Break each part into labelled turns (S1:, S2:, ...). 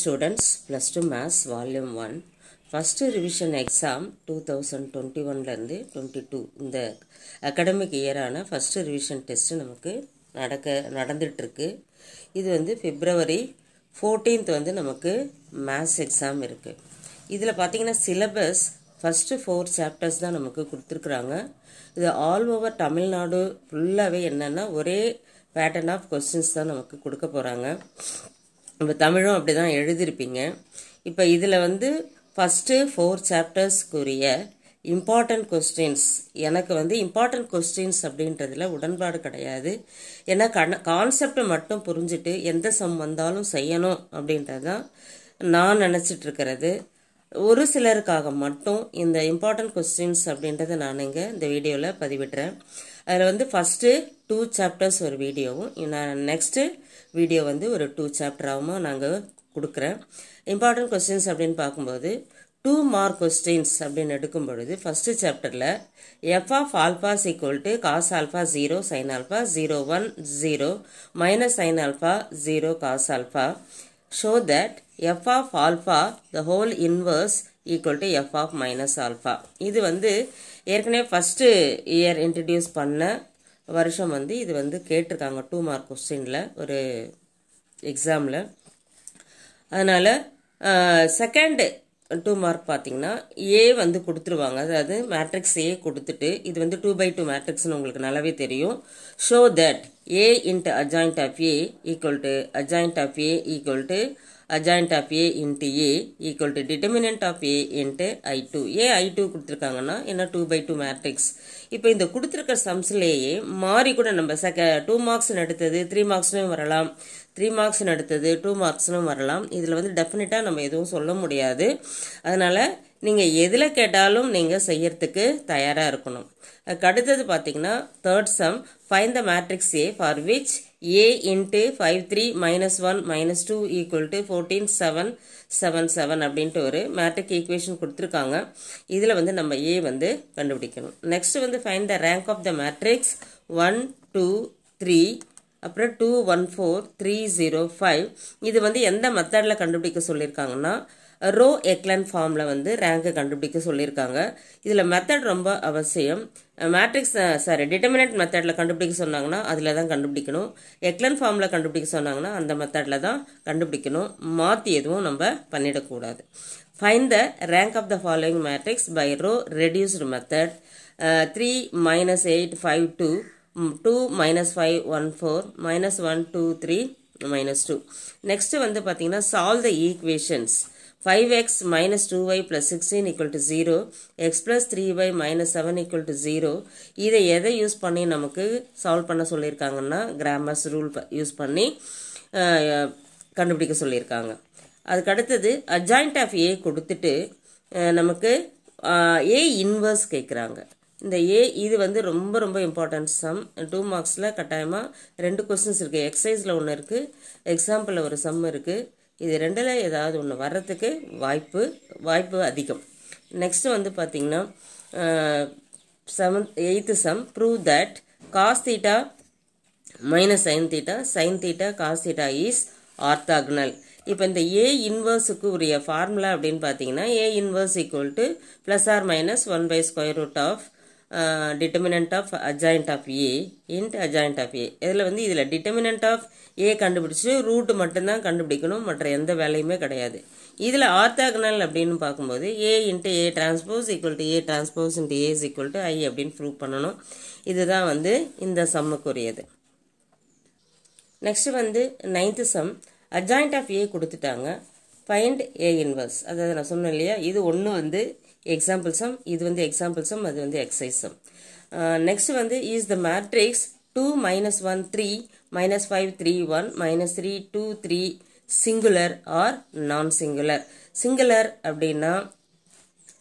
S1: students plus 2 maths volume 1 first revision exam two thousand twenty ஒன்லேருந்து twenty two இந்த academic இயரான first revision test நமக்கு நடக்க நடந்துகிட்ருக்கு இது வந்து பிப்ரவரி ஃபோர்டீன்த் வந்து நமக்கு மேத்ஸ் எக்ஸாம் இருக்குது இதில் பார்த்தீங்கன்னா சிலபஸ் ஃபஸ்ட்டு ஃபோர் சாப்டர்ஸ் தான் நமக்கு கொடுத்துருக்குறாங்க. இது ஆல் ஓவர் தமிழ்நாடு ஃபுல்லாகவே என்னென்னா ஒரே பேட்டர்ன் ஆஃப் கொஸ்டின்ஸ் தான் நமக்கு கொடுக்க போகிறாங்க நம்ம தமிழும் அப்படி தான் எழுதியிருப்பீங்க. இப்போ இதில் வந்து ஃபஸ்ட்டு ஃபோர் சாப்டர்ஸ்க்குரிய இம்பார்ட்டன்ட் கொஸ்டின்ஸ் எனக்கு வந்து இம்பார்ட்டன்ட் கொஸ்டின்ஸ் அப்படின்றதுல உடன்பாடு கிடையாது. ஏன்னா கண கான்செப்டை மட்டும் புரிஞ்சுட்டு எந்த சம் வந்தாலும் செய்யணும் அப்படின்றது தான் நான் நினச்சிட்ருக்கிறது ஒரு சிலருக்காக மட்டும் இந்த இம்பார்ட்டன்ட் கொஸ்டின்ஸ் அப்படின்றத நான் இங்கே இந்த வீடியோவில் பதிவிடுறேன். அதில் வந்து ஃபஸ்ட்டு டூ சாப்டர்ஸ் ஒரு வீடியோவும் நான் நெக்ஸ்ட்டு வீடியோ வந்து ஒரு டூ சாப்டராகவும் நாங்கள் கொடுக்குறேன். இம்பார்ட்டன்ட் கொஸ்டின்ஸ் அப்படின்னு பார்க்கும்போது டூ மார்க் கொஸ்டின்ஸ் அப்படின்னு எடுக்கும் பொழுது ஃபஸ்ட்டு சாப்டரில் F of alphas equal to cos alpha zero sine alpha zero one zero minus sine alpha zero cos alpha show that F of alpha the whole inverse equal to F of minus alpha இது வந்து ஏற்கனவே first year introduce பண்ண வருஷம் வந்து இது வந்து கேட்டிருக்காங்க two mark கொஸ்டினில் ஒரு எக்ஸாமில் அதனால் செகண்டு டூ மார்க் பார்த்தீங்கன்னா ஏ வந்து கொடுத்துருவாங்க. அதாவது மேட்ரிக்ஸ் ஏ கொடுத்துட்டு இது வந்து டூ பை டூ மேட்ரிக்ஸ்னு உங்களுக்கு நல்லாவே தெரியும். Show that A into adjoint of A equal to adjoint of A equal to adjoint of A into A equal to determinant of A into I two A I two கொடுத்துருக்காங்கன்னா என்ன two by two matrix இப்போ இந்த கொடுத்துருக்க சம்ஸ்லேயே மாறி கூட நம்ம செக two மார்க்ஸ்னு எடுத்தது த்ரீ மார்க்ஸ்னும் வரலாம். த்ரீ மார்க்ஸ்னு எடுத்தது டூ மார்க்ஸ்னும் வரலாம். இதில் வந்து டெஃபினட்டாக நம்ம எதுவும் சொல்ல முடியாது. அதனால் நீங்கள் எதில் கேட்டாலும் நீங்கள் செய்யறதுக்கு தயாராக இருக்கணும். அதுக்கு அடுத்தது பார்த்தீங்கன்னா third sum find the matrix A for which A into five three minus one minus two equal to fourteen seven seven seven அப்படின்ட்டு ஒரு மேட்ரிக் ஈக்குவேஷன் கொடுத்துருக்காங்க. இதில் வந்து நம்ம ஏ வந்து கண்டுபிடிக்கணும். நெக்ஸ்ட் வந்து find the rank of the matrix one two three அப்புறம் two one four three zero five இது வந்து எந்த மெத்தடில் கண்டுபிடிக்க சொல்லியிருக்காங்கன்னா ரோ எக்லன் ஃபார்மில் வந்து ரேங்கை கண்டுபிடிக்க சொல்லியிருக்காங்க. இதில் மெத்தட் ரொம்ப அவசியம். மேட்ரிக்ஸ் சாரி டிட்டர்மினட் மெத்தடில் கண்டுபிடிக்க சொன்னாங்கன்னா அதில் தான் கண்டுபிடிக்கணும். எக்லன் ஃபார்மில் கண்டுபிடிக்க சொன்னாங்கன்னா அந்த மெத்தடில் தான் கண்டுபிடிக்கணும். மாற்றி எதுவும் நம்ம பண்ணிடக்கூடாது. Find the rank of the following matrix by row reduced method three minus eight five two two minus five one four minus one two three minus two next வந்து பார்த்தீங்கன்னா solve the equations 5x minus 2y plus 16 equal to 0 x plus 3y minus 7 equal to 0 இதை எதை use பண்ணி நமக்கு solve பண்ண சொல்லியிருக்காங்கன்னா Cramer's rule use பண்ணி கண்டுபிடிக்க சொல்லியிருக்காங்க. அதுக்கு அடுத்தது அஜாயிண்ட் ஆஃப் ஏ கொடுத்துட்டு நமக்கு ஏ இன்வர்ஸ் கேட்குறாங்க இந்த ஏ இது வந்து ரொம்ப ரொம்ப இம்பார்ட்டன்ட் சம் டூ மார்க்ஸில் கட்டாயமாக ரெண்டு கொஸ்டின்ஸ் இருக்குது எக்ஸசைஸில் ஒன்று இருக்குது எக்ஸாம்பிளில் ஒரு சம் இருக்குது இது ரெண்டில் ஏதாவது ஒன்று வர்றதுக்கு வாய்ப்பு வாய்ப்பு அதிகம். நெக்ஸ்ட்டு வந்து பார்த்திங்கன்னா seventh eighth sum prove that cos theta minus sine theta sine theta cos theta is orthogonal இப்போ இந்த ஏ இன்வர்ஸுக்கு உரிய ஃபார்முலா அப்படின்னு பார்த்தீங்கன்னா A inverse equal to plus or minus one by square root of determinant of adjoint of A into adjoint of A இதில் வந்து இதில் determinant of ஏ கண்டுபிடிச்சி ரூட்டு மட்டும்தான் கண்டுபிடிக்கணும் மற்ற எந்த வேலையுமே கிடையாது. இதில் ஆர்த்தாகனல் அப்படின்னு பார்க்கும்போது A into A transpose equal to A transpose into A is equal to I அப்படின்னு ப்ரூவ் பண்ணணும். இதுதான் வந்து இந்த சம்முக்குரியது நெக்ஸ்ட் வந்து ninth sum adjoint of A கொடுத்துட்டாங்க. ஃபைண்ட் ஏ இன்வர்ஸ் அதாவது நான் சொன்னேன் இல்லையா? இது ஒன்று வந்து எக்ஸாம்பிள் சம் இது வந்து எக்ஸாம்பிள் சம் அது வந்து எக்ஸைஸ் சம் நெக்ஸ்ட் வந்து is the matrix two minus one three minus five three one minus three two three singular or non singular singular அப்படின்னா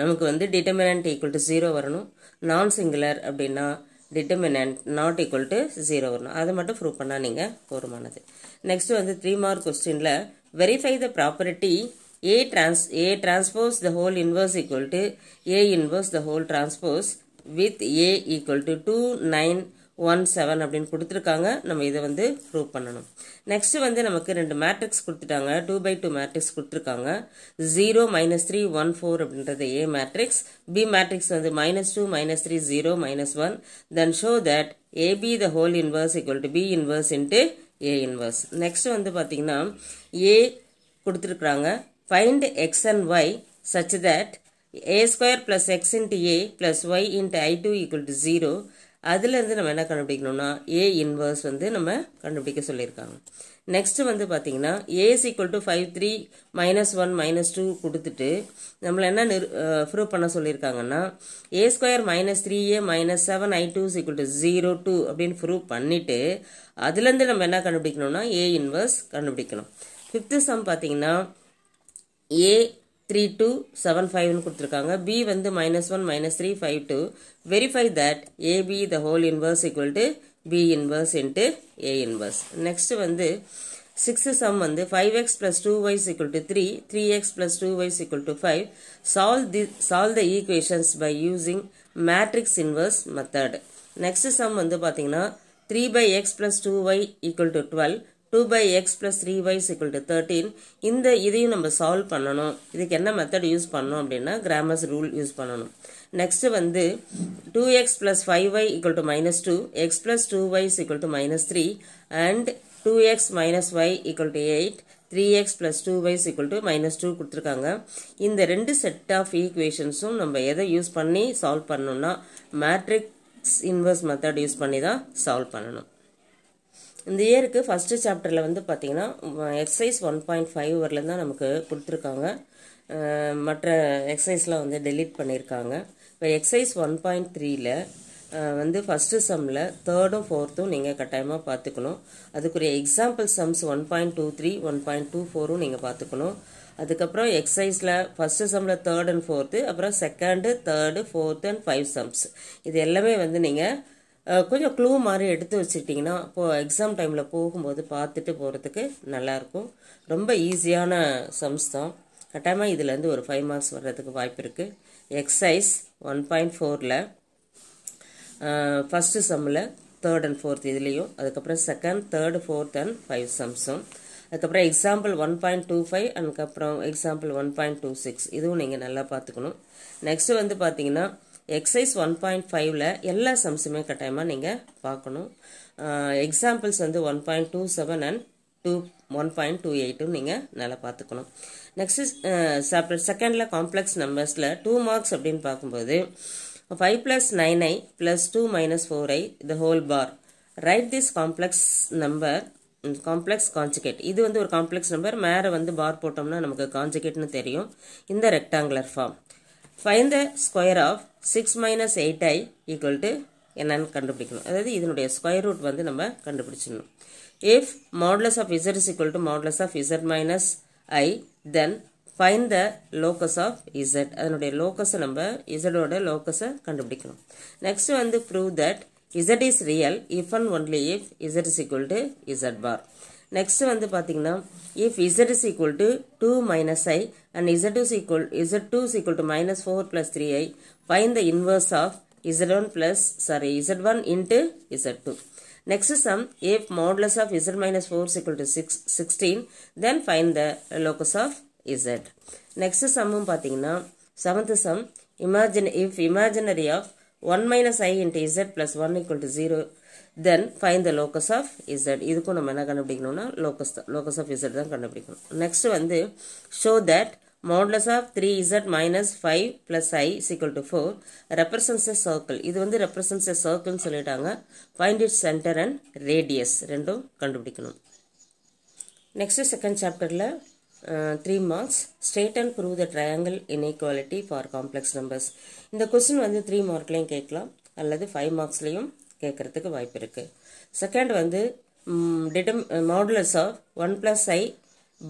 S1: நமக்கு வந்து டிட்டர்மினன்ட் ஈக்குவல் டு ஜீரோ வரணும். Non singular அப்படின்னா determinant not equal to zero வரணும். அதை மட்டும் prove பண்ணால் நீங்கள் போருமானது நெக்ஸ்ட் வந்து த்ரீ மார்க் கொஸ்டினில் verify the property A trans A transpose the whole inverse equal to A inverse the whole transpose with A equal to 2, 9, one seven அப்படின்னு கொடுத்துருக்காங்க. நம்ம இதை வந்து ப்ரூவ் பண்ணணும். நெக்ஸ்ட் வந்து நமக்கு ரெண்டு மேட்ரிக்ஸ் கொடுத்துட்டாங்க. டூ பை டூ மேட்ரிக்ஸ் கொடுத்துருக்காங்க. Zero minus three one four அப்படின்றது ஏ மேட்ரிக்ஸ் பி மேட்ரிக்ஸ் வந்து minus two minus three zero minus one then show that AB the whole inverse equal to B inverse into A inverse next வந்து பார்த்தீங்கன்னா A கொடுத்துருக்குறாங்க. Find X and Y such that A square plus X into A plus Y into I two equal to zero அதுலேருந்து நம்ம என்ன கண்டுபிடிக்கணும்னா A inverse வந்து நம்ம கண்டுபிடிக்க சொல்லியிருக்காங்க. நெக்ஸ்ட் வந்து பார்த்தீங்கன்னா A equal to five three minus one minus two கொடுத்துட்டு நம்மளை என்ன நிர் ப்ரூவ் பண்ண சொல்லியிருக்காங்கன்னா A square minus three A minus seven I two equal to zero two அப்படின்னு ப்ரூவ் பண்ணிவிட்டு அதுலேருந்து நம்ம என்ன கண்டுபிடிக்கணும்னா ஏ இன்வர்ஸ் கண்டுபிடிக்கணும். ஃபிஃப்த்து சம் பார்த்தீங்கன்னா ஏ த்ரீ டூ செவன் ஃபைவ்னு கொடுத்துருக்காங்க. பி வந்து minus one minus three five two verify that AB the whole inverse equal to B inverse into A inverse next வந்து சிக்ஸ்த்து சம் வந்து five X plus two Ys equal to three three X plus two Ys equal to five solve the solve the equations by using matrix inverse method next sum வந்து பார்த்தீங்கன்னா three by X plus two Y equal to twelve two by X plus three Ys equal to thirteen இந்த இதையும் நம்ம solve பண்ணணும். இதுக்கு என்ன method use பண்ணணும் அப்படின்னா கிராமர்ஸ் ரூல் யூஸ் பண்ணணும். நெக்ஸ்ட் வந்து two x plus five y equal to minus two x plus two ys equal to minus three and two x minus y equal to eight three x plus two ys equal to minus two கொடுத்துருக்காங்க. இந்த ரெண்டு set of ஈக்குவேஷன்ஸும் நம்ம எதை use பண்ணி solve பண்ணணும்னா matrix inverse method use பண்ணி தான் solve பண்ணணும். இந்த இயருக்கு ஃபஸ்ட்டு சாப்டரில் வந்து பார்த்தீங்கன்னா எக்ஸசைஸ் ஒன் பாயிண்ட் ஃபைவ் வரல தான் நமக்கு கொடுத்துருக்காங்க. மற்ற எக்ஸசைஸ்லாம் வந்து டெலீட் பண்ணியிருக்காங்க இப்போ எக்ஸசைஸ் ஒன் பாயிண்ட் த்ரீயில் வந்து ஃபஸ்ட்டு சம்மில் தேர்டும் ஃபோர்த்தும் நீங்கள் கட்டாயமாக பார்த்துக்கணும் அதுக்குரிய example sums one point two three one point two ஃபோரும் நீங்கள் பார்த்துக்கணும் அதுக்கப்புறம் எக்ஸசைஸில் ஃபஸ்ட்டு சம்மில் தேர்ட் அண்ட் ஃபோர்த்து அப்புறம் second third fourth and five sums இது எல்லாமே வந்து நீங்கள் கொஞ்சம் க்ளூ மாதிரி எடுத்து வச்சுட்டிங்கன்னா இப்போது எக்ஸாம் டைமில் போகும்போது பார்த்துட்டு போகிறதுக்கு நல்லாயிருக்கும். ரொம்ப ஈஸியான சம்ஸ் தான். கட்டாயமாக இதுலேருந்து ஒரு ஃபைவ் மார்க்ஸ் வர்றதுக்கு வாய்ப்பு இருக்குது எக்ஸைஸ் ஒன் பாயிண்ட் ஃபோரில் ஃபஸ்ட்டு சம்மில் தேர்ட் அண்ட் ஃபோர்த் இதுலேயும் அதுக்கப்புறம் second third fourth and five சம்ஸும் அதுக்கப்புறம் example one point two five அதுக்கப்புறம் example one point two six இதுவும் நீங்கள் நல்லா பார்த்துக்கணும். நெக்ஸ்ட்டு வந்து பார்த்தீங்கன்னா எக்ஸைஸ் ஒன் பாயிண்ட் ஃபைவ்ல எல்லா சம்ஸுமே கட்டாயமாக நீங்கள் பார்க்கணும். எக்ஸாம்பிள்ஸ் வந்து one point two seven and two one point two எயிட்டும் நீங்கள் நல்லா பார்த்துக்கணும். நெக்ஸ்ட் சாப்டர் செகண்டில் காம்ப்ளெக்ஸ் நம்பர்ஸில் டூ மார்க்ஸ் அப்படின்னு பார்க்கும்போது five plus nine i plus two minus four i the whole bar write this complex number complex conjugate இது வந்து ஒரு காம்ப்ளெக்ஸ் நம்பர் மேலே வந்து பார் போட்டோம்னா நமக்கு கான்ஜுகேட்னு தெரியும். இந்த rectangular form find the square of six minus eight i equal to என்னன்னு கண்டுபிடிக்கணும். அதாவது இதனுடைய ஸ்கொயர் ரூட் வந்து நம்ம கண்டுபிடிச்சிடணும். If modulus of z is equal to modulus of z minus i then find the locus of z அதனுடைய லோக்கஸை நம்ம இசடோட லோக்கஸை கண்டுபிடிக்கணும். நெக்ஸ்ட் வந்து prove that z is real if and only if z is equal to z bar next வந்து பார்த்தீங்கன்னா if z is equal to two minus i and z is equal z two is equal to minus four plus three i find the inverse of z1 plus sorry z1 into z2 next sum if modulus of z minus 4 is equal to 6 16 then find the locus of z next sum பார்த்தீங்கன்னா seventh sum imagine if imaginary of 1 minus i into z plus 1 equal to 0 then find the locus of z இதுக்கும் நம்ம என்ன கண்டுபிடிக்கணும்னா locus தான் locus of Z தான் கண்டுபிடிக்கணும் next வந்து show that modulus of three minus minus five plus i equal to four represents a circle இது வந்து represents a சர்க்கிள்னு சொல்லிட்டாங்க. Find it centre and radius ரெண்டும் கண்டுபிடிக்கணும். Next second chapterல three marks state and prove the triangle inequality for complex numbers இந்த question வந்து three markலையும் கேட்கலாம். அல்லது ஃபைவ் மார்க்ஸ்லேயும் கேட்கறதுக்கு வாய்ப்பு இருக்குது செகண்ட் வந்து டிடம் modulus of one plus i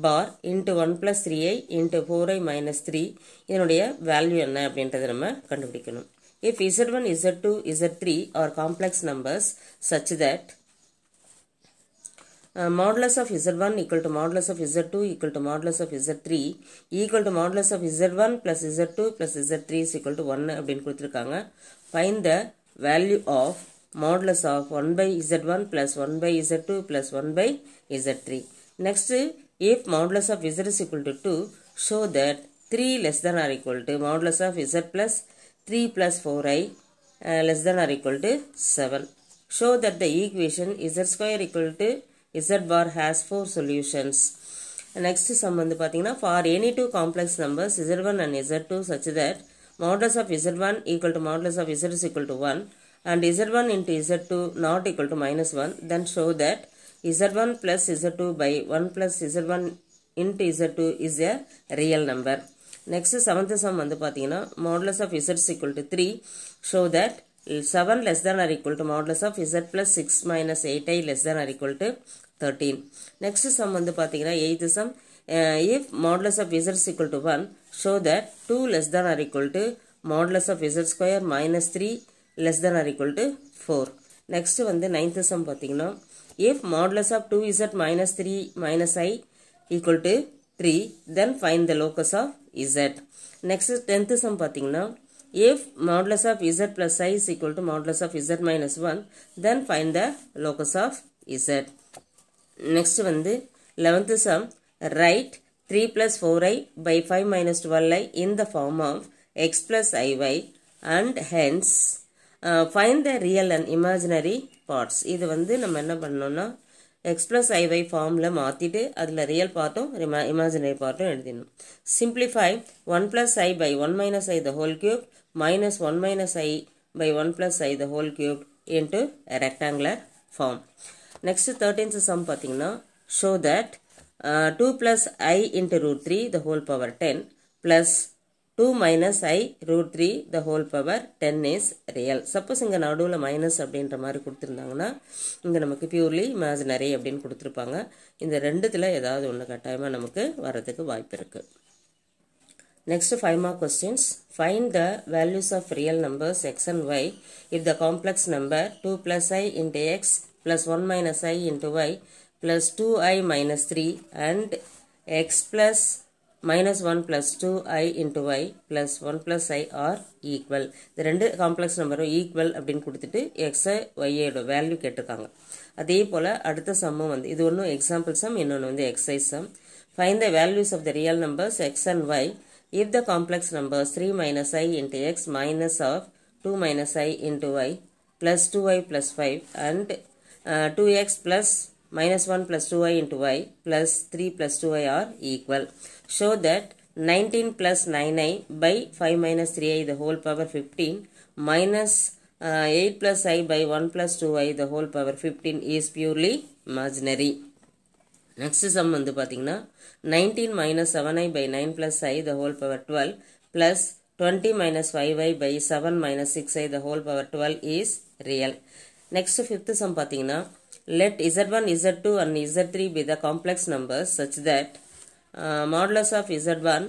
S1: bar into one plus three i into four i minus three இதனுடைய வேல்யூ என்ன அப்படின்றத நம்ம கண்டுபிடிக்கணும் if z one z two z three are complex numbers such that uh, modulus of z1 equal to modulus of z2 equal to modulus of z3 equal to modulus of z1 plus z2 plus z3 is equal to 1 அப்படின்னு கொடுத்துருக்காங்க find the value of modulus of 1 by z1 plus 1 by z2 plus 1 by z3. Next, if modulus of z is equal to 2, show that 3 less than or equal to modulus of z plus 3 plus 4i uh, less than or equal to 7. Show that the equation z square equal to z bar has four solutions. Next sum வந்து பார்த்தீங்கன்னா for any two complex numbers z1 and z2 such that modulus of z1 equal to modulus of z is equal to 1 and z1 into z2 not equal to minus 1 then show that z1 plus z2 by 1 plus z1 into z2 is a real number. Next seventh sum வந்து பார்த்தீங்கன்னா modulus of z is equal to 3 show that 7 less than or equal to modulus of z plus 6 minus 8i less than or equal to 13. Next sum வந்து பார்த்தீங்கன்னா eighth sum if modulus of z is equal to 1 show that 2 less than or equal to modulus of z square minus 3 less than or equal to 4. Next வந்து ninth sum பார்த்தீங்கன்னா if modulus of 2z minus 3 minus i equal to 3 then find the locus of z. Next 10th sum பார்த்தீங்கன்னா if modulus of z plus i is equal to modulus of z minus 1 then find the locus of z. Next வந்து 11th sum write 3 plus 4i by 5 minus 12i in the form of x plus iy and hence find the real and imaginary parts இது வந்து நம்ம என்ன பண்ணோம்னா X plus ஐவை ஃபார்மில் மாற்றிட்டு அதில் real பார்ட்டும் இமேஜினரி பார்ட்டும் எழுதிடணும். Simplify one plus i by one minus i the whole cube minus one minus i by one plus i the whole cube into rectangular form next thirteenth sum பார்த்தீங்கன்னா show that two plus i into root three the whole power ten plus 2 minus i root 3 the whole power 10 is real suppose இங்கே நடுவில் minus அப்படின்ற மாதிரி கொடுத்துருந்தாங்கன்னா இங்கே நமக்கு purely imaginary அப்படின்னு கொடுத்துருப்பாங்க. இந்த ரெண்டுத்தில் ஏதாவது ஒன்று கட்டாயமாக நமக்கு வரதுக்கு வாய்ப்பு இருக்குது next five mark questions find the values of real numbers x and y if the complex number two plus i into x plus one minus i into y plus two i minus three and x plus minus 1 plus 2i into y plus 1 plus i are equal. இந்த ரெண்டு complex நம்பரும் equal அப்படின்னு கொடுத்துட்டு எக்ஸை ஒய்யோட value கேட்டிருக்காங்க. அதே போல் அடுத்த சம்மும் வந்து இது ஒன்றும் எக்ஸாம்பிள் சம் இன்னொன்று வந்து exercise sum find the values of the real numbers x and y if the complex numbers three minus i into x minus of two minus i into y plus 2y plus 5 and uh, 2x plus minus 1 plus 2y into y plus 3 plus 2y uh, are equal. Show that 19 plus 9i by 5 minus 3i the whole power 15 minus uh, 8 plus i by 1 plus 2i the whole power 15 is purely imaginary. Next sum வந்து பார்த்தீங்கன்னா nineteen minus seven i by nine plus i the whole power twelve plus twenty minus five i by seven minus six i the whole power twelve is real next fifth sum பார்த்தீங்கன்னா let z one z two and z three be the complex numbers such that modulus of z one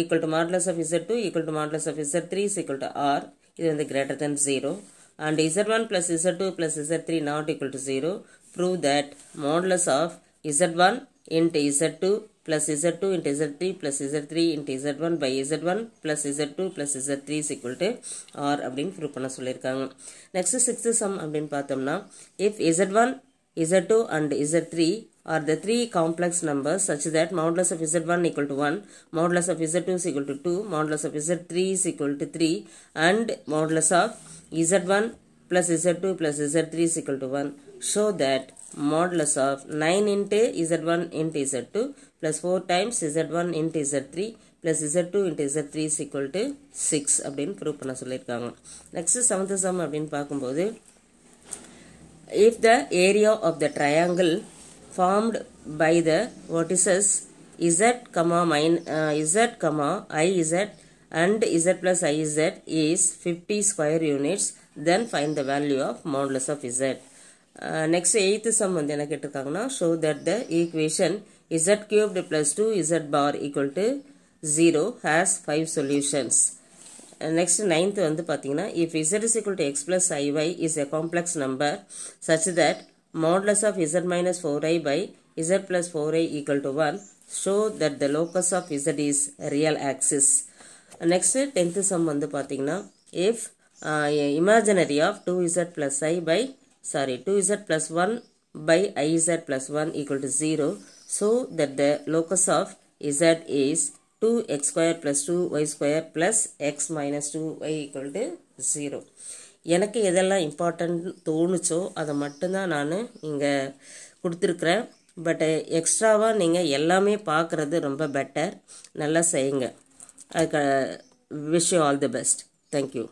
S1: equal to modulus of z two equal to modulus of z three is equal to r இது வந்து greater than zero and z1 plus z2 plus z3 not equal to 0 prove that modulus of z1 into z2 plus z2 into z3 plus z3 into z1 by z1 plus z2 plus z3 is equal to r அப்படின்னு prove பண்ண சொல்லியிருக்காங்க next sixth some அப்படின்னு பார்த்தோம்னா if z1 z2 and z3 are the three complex numbers such that modulus of z1 equal to 1, modulus of z2 is equal to 2, modulus of z3 is equal to 3 and modulus of z1 plus z2 plus z3 is equal to 1. Show that modulus of 9 into z1 into z2 plus 4 times z1 into z3 plus z2 into z3 is equal to 6 அப்படின்னு prove பண்ண சொல்லியிருக்காங்க next seventh some அப்படின்னு பார்க்கும்போது if the area of the triangle formed by the vertices z comma min, uh, z comma iz and z plus iz is 50 square units then find the value of modulus of z uh, next eighth sum வந்து என்ன கேட்டிருக்காங்கன்னா show that the equation z cubed plus 2 z bar equal to 0 has 5 solutions next ninth வந்து பார்த்தீங்கன்னா if z is equal to x plus i y is a complex number such that modulus of z minus four i by z plus four i equal to one show that the locus of z is real axis next tenth sum வந்து பார்த்தீங்கன்னா if imaginary of 2z plus i by sorry 2z plus 1 by iz plus 1 equal to 0 so that the locus of z is 2x square plus 2y square plus x minus 2y equal to 0 எனக்கு எதெல்லாம் important தோணுச்சோ அதை மட்டும்தான் நான் இங்கே கொடுத்துருக்குறேன். But எக்ஸ்ட்ராவாக நீங்கள் எல்லாமே பார்க்குறது ரொம்ப பெட்டர் நல்லா செய்யுங்க. அதுக்கு wish you all the best thank you